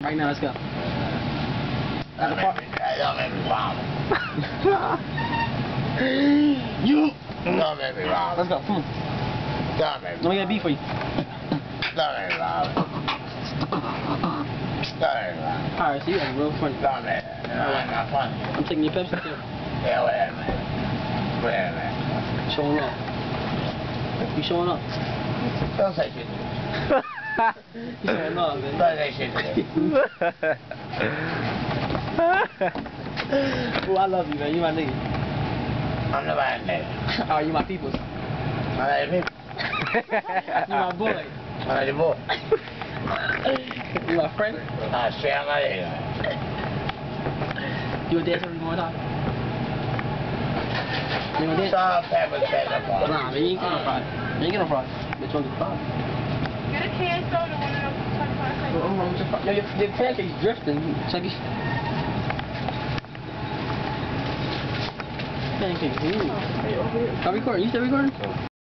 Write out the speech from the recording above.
Right now, let's go. Don't make me, don't make me wrong. you don't make me wrong. Let's go. Come on. Don't make me Let me get a beat for you. Don't make me wrong. Don't make me wrong. Alright, so you are real funny. Don't make me. I'm not funny. I'm taking your Pepsi too. Yeah, whatever, man. Whatever, man. Showing up. You showing up. Don't say shit to me. You showing up, man. Don't say shit to me. oh, I love you, man. You my nigga. I'm the bad nigga. Oh, you my peoples. I like me. You my boy. I like the boy. You my friend. I say I'm not here. You a dancer every more time? You gonna dance? Salt, pepper, pepper, pepper. Nah, man, you ain't get no fries. You ain't get no fries. Bitch, want the fries. Get Yo, your, your pancake's drifting. Check it. Pancake. Ooh. Stop recording. You still recording? Oh.